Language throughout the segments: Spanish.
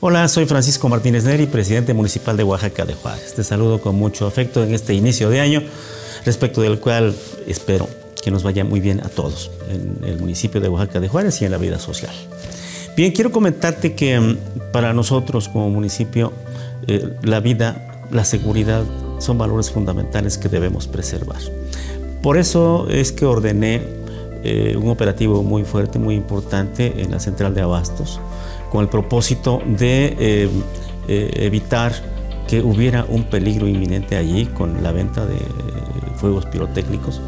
Hola, soy Francisco Martínez Neri, presidente municipal de Oaxaca de Juárez. Te saludo con mucho afecto en este inicio de año, respecto del cual espero que nos vaya muy bien a todos en el municipio de Oaxaca de Juárez y en la vida social. Bien, quiero comentarte que mm, para nosotros como municipio eh, la vida, la seguridad son valores fundamentales que debemos preservar. Por eso es que ordené eh, un operativo muy fuerte, muy importante en la central de abastos, con el propósito de eh, eh, evitar que hubiera un peligro inminente allí con la venta de fuegos pirotécnicos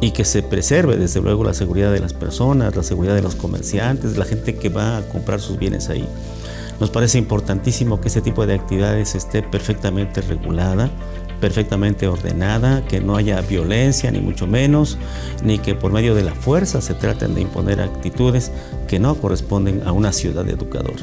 y que se preserve desde luego la seguridad de las personas, la seguridad de los comerciantes, la gente que va a comprar sus bienes ahí. Nos parece importantísimo que ese tipo de actividades esté perfectamente regulada, perfectamente ordenada, que no haya violencia, ni mucho menos, ni que por medio de la fuerza se traten de imponer actitudes que no corresponden a una ciudad educadora.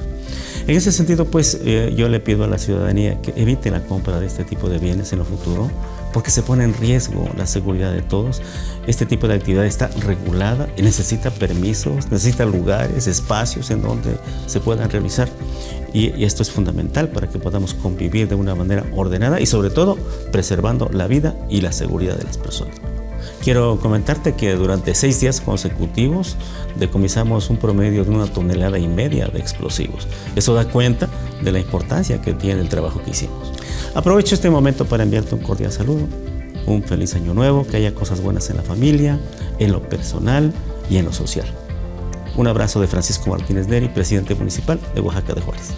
En ese sentido, pues eh, yo le pido a la ciudadanía que evite la compra de este tipo de bienes en el futuro, porque se pone en riesgo la seguridad de todos. Este tipo de actividad está regulada y necesita permisos, necesita lugares, espacios en donde se puedan realizar. Y, esto es fundamental para que podamos convivir de una manera ordenada y sobre todo preservando la vida y la seguridad de las personas. Quiero comentarte que durante seis días consecutivos decomisamos un promedio de una tonelada y media de explosivos. Eso da cuenta de la importancia que tiene el trabajo que hicimos. Aprovecho este momento para enviarte un cordial saludo, un feliz año nuevo, que haya cosas buenas en la familia, en lo personal y en lo social. Un abrazo de Francisco Martínez Neri, presidente municipal de Oaxaca de Juárez.